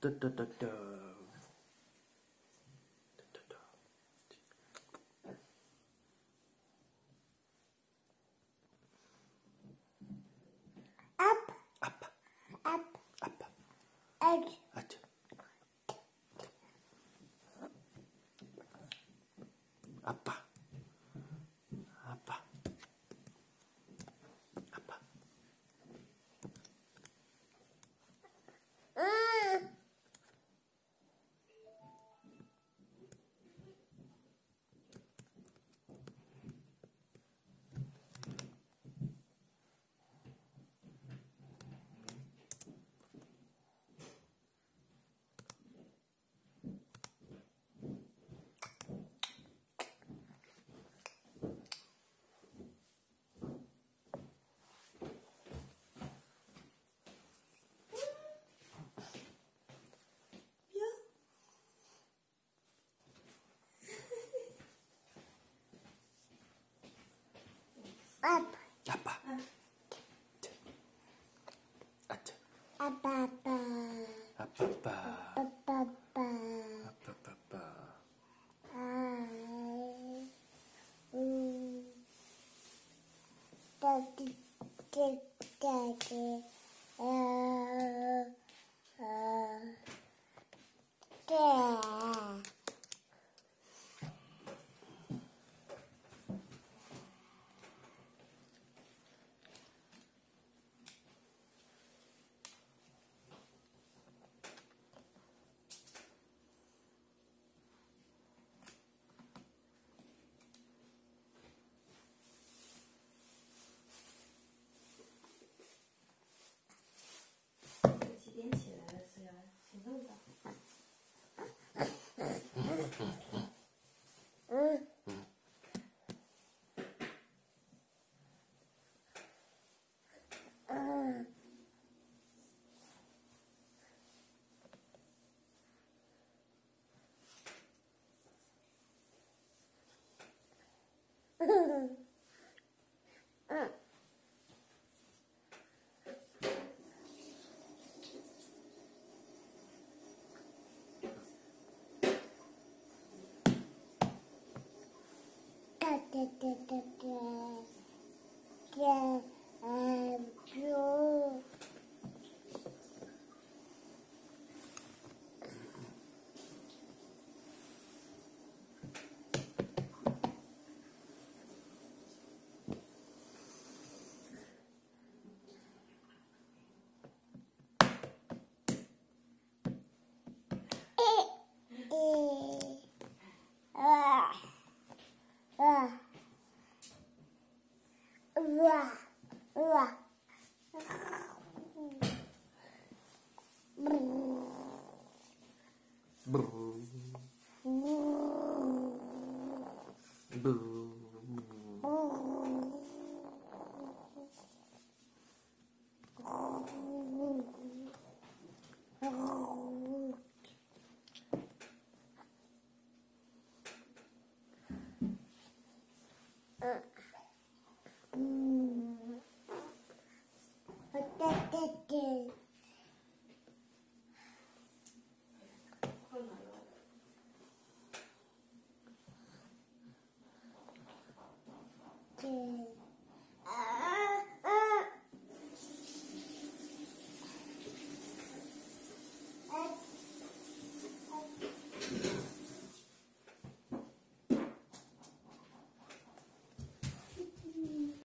Da, da, da, da. Up. Up. Up. Up. Egg. Up. Daddy, daddy, daddy, uh, uh. 嗯嗯。Brr. Brr. Uh.